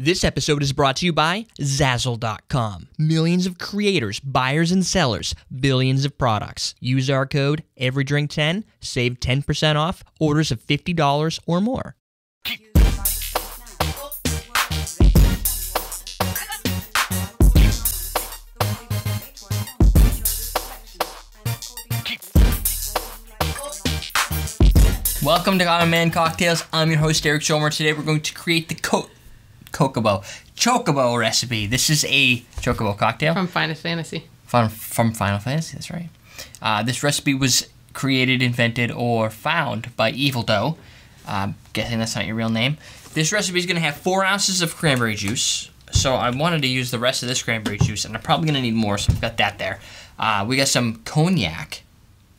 This episode is brought to you by Zazzle.com. Millions of creators, buyers, and sellers, billions of products. Use our code EVERYDRINK10, save 10% off orders of $50 or more. Welcome to Common Man Cocktails. I'm your host, Eric Schomer. Today we're going to create the co- Kokobo Chocobo recipe. This is a Chocobo cocktail From Final Fantasy. from, from Final Fantasy, that's right. Uh, this recipe was created, invented, or found by Evil Dough. Um, guessing that's not your real name. This recipe is going to have four ounces of cranberry juice. So I wanted to use the rest of this cranberry juice, and I'm probably going to need more, so I've got that there. Uh, we got some cognac,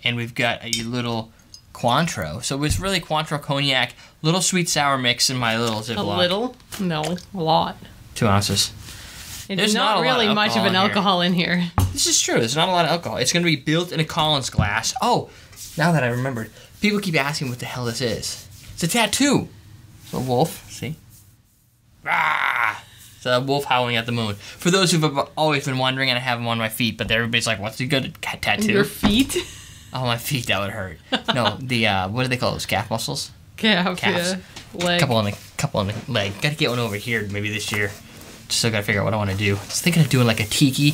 and we've got a little Cointreau. So it was really Cointreau cognac, little sweet sour mix in my little A little? No, a lot. Two ounces. It's There's not, not really of much of alcohol an in here. alcohol in here. This is true. There's not a lot of alcohol. It's going to be built in a Collins glass. Oh, now that I remembered, people keep asking what the hell this is. It's a tattoo. It's a wolf. See? Ah! It's a wolf howling at the moon. For those who've always been wondering, and I have them on my feet, but everybody's like, "What's a good tattoo?" Your feet? Oh, my feet. That would hurt. No, the uh, what do they call those? Calf muscles. Calf, Calves. yeah. Leg. couple on the couple on the leg. Got to get one over here maybe this year. Still got to figure out what I want to do. I was thinking of doing like a tiki,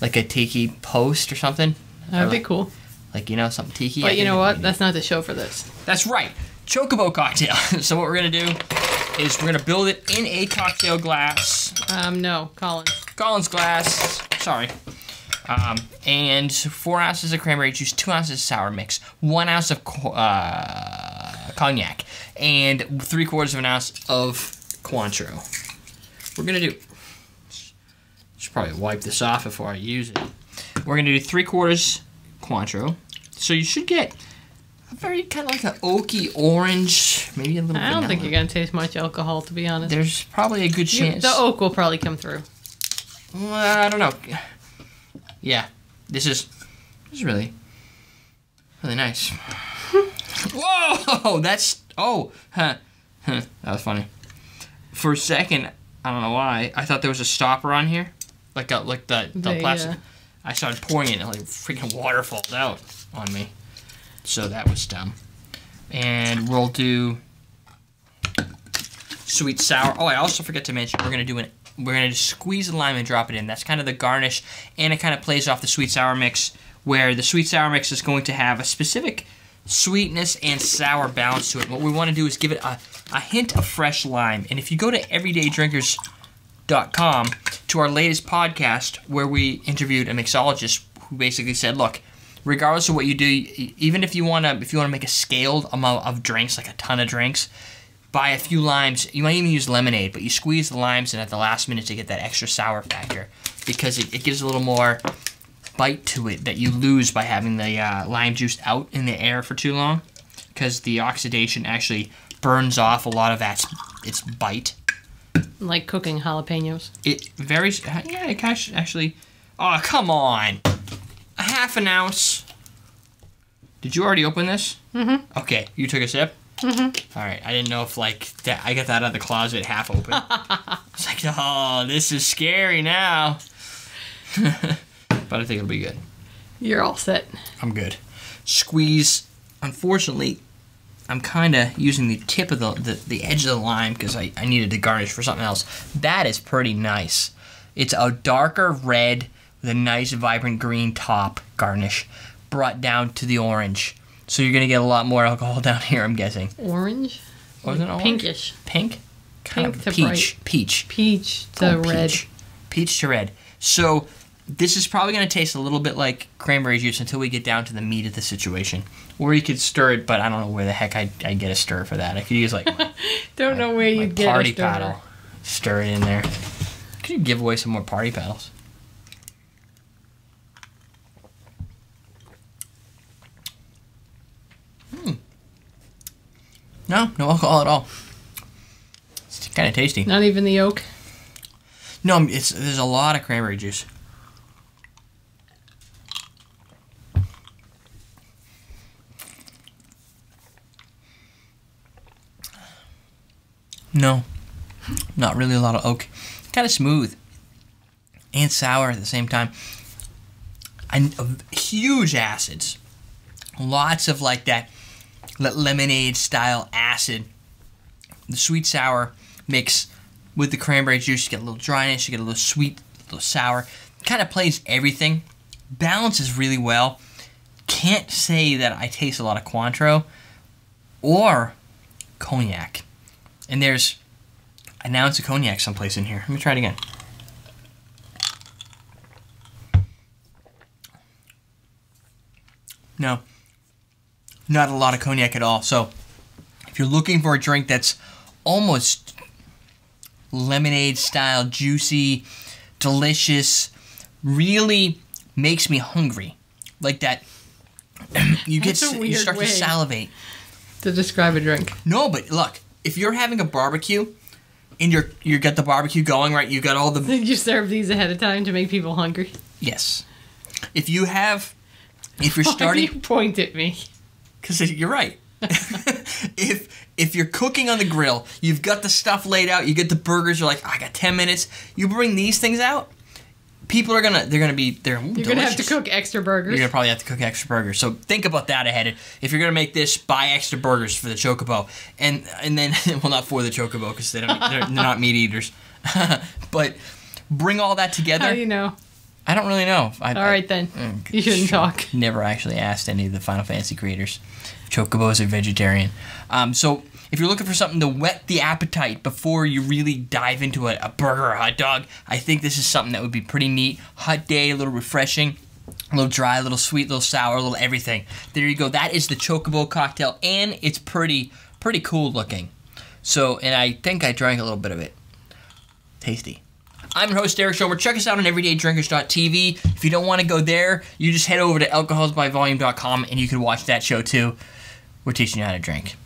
like a tiki post or something. That'd be cool. Like you know something tiki. I But you know what? That's not the show for this. That's right. Chocobo cocktail. so what we're gonna do is we're gonna build it in a cocktail glass, Um, no, Colin. Collins glass. Sorry. Um, and four ounces of cranberry juice, two ounces of sour mix, one ounce of co- uh, cognac, and three quarters of an ounce of Cointreau. We're gonna do. Should probably wipe this off before I use it. We're gonna do three quarters Cointreau. So you should get a very kind of like an oaky orange, maybe a little. I don't think you're gonna taste much alcohol, to be honest. There's probably a good You- chance. the oak will probably come through. Well, I don't know. Yeah, this is this is really really nice. Whoa, that's oh, huh, huh, that was funny. For a second, I don't know why I thought there was a stopper on here, like a, like the the plastic. uh, I started pouring it, and like freaking water falls out on me. So that was dumb. And we'll do sweet sour. Oh, I also forgot to mention we're gonna do an we're gonna just squeeze the lime and drop it in. That's kind of the garnish, and it kind of plays off the sweet sour mix, where the sweet sour mix is going to have a specific sweetness and sour balance to it. What we want to do is give it a, a hint of fresh lime. And if you go to everydaydrinkers.com to our latest podcast where we interviewed a mixologist who basically said, look, regardless of what you do, even if you want to if you want to make a scaled amount of drinks, like a ton of drinks, buy a few limes. You might even use lemonade, but you squeeze the limes in at the last minute to get that extra sour factor because it, it gives a little more bite to it that you lose by having the uh, lime juice out in the air for too long because the oxidation actually burns off a lot of that its bite. Like cooking jalapenos. It very yeah, it actually. Oh come on, a half an ounce. Did you already open this? Mm-hmm. Okay, you took a sip. Mm-hmm. All right, I didn't know if like that. I got that out of the closet half open. it's like, oh, this is scary now. but I think it'll be good. You're all set. I'm good. Squeeze. Unfortunately, I'm kind of using the tip of the, the, the edge of the lime because I, I needed to garnish for something else. That is pretty nice. It's a darker red with a nice vibrant green top garnish brought down to the orange. So you're going to get a lot more alcohol down here, I'm guessing. Orange? Oh, Wasn't it orange? Pinkish. Pink? Kind Pink of to peach. bright. Peach. Peach to Oh, red. Peach. Peach to red. So this is probably going to taste a little bit like cranberry juice until we get down to the meat of the situation. Or you could stir it, but I don't know where the heck I I get a stir for that. I could use like my, Don't know where my you get party a stir. paddle, stir it in there. Could you give away some more party paddles? No, no alcohol at all. It's kind of tasty. Not even the yolk. No, it's there's a lot of cranberry juice. No. Not really a lot of oak. Kind of smooth and sour at the same time. And uh, huge acids. Lots of like that le- lemonade style acid. The sweet sour mix with the cranberry juice. You get a little dryness, you get a little sweet, a little sour. Kind of plays everything. Balances really well. Can't say that I taste a lot of Cointreau or cognac. And there's an ounce of cognac someplace in here. Let me try it again. No, not a lot of cognac at all. So, if you're looking for a drink that's almost lemonade style, juicy, delicious, really makes me hungry, like that, you get That's a s- you start to salivate. To describe a drink. No, but look, if you're having a barbecue and you're you got the barbecue going right, you got all the you serve these ahead of time to make people hungry? yes. If you have, if you're Why do starting, you point at me? Because you're right. if if you're cooking on the grill, you've got the stuff laid out, you get the burgers. You're like, I got ten minutes. You bring these things out, people are gonna they're gonna be they're ooh, You're gonna have to cook extra burgers. You're gonna probably have to cook extra burgers. So think about that ahead. If you're gonna make this, buy extra burgers for the chocobo, and and then well, not for the chocobo because they don't they're, they're not meat eaters, but bring all that together. How do you know? I don't really know. I, All right then. Mm, You shouldn't talk. Never actually asked any of the Final Fantasy creators. Chocobos are vegetarian. Um, so if you're looking for something to whet the appetite before you really dive into a, a burger or a hot dog, I think this is something that would be pretty neat. Hot day, a little refreshing. A little dry, a little sweet, a little sour, a little everything. There you go. That is the Chocobo cocktail, and it's pretty, pretty cool looking. So, and I think I drank a little bit of it. Tasty. I'm your host, Derek Schomer. Check us out on everydaydrinkers.tv. If you don't want to go there, you just head over to alcoholsbyvolume.com and you can watch that show too. We're teaching you how to drink.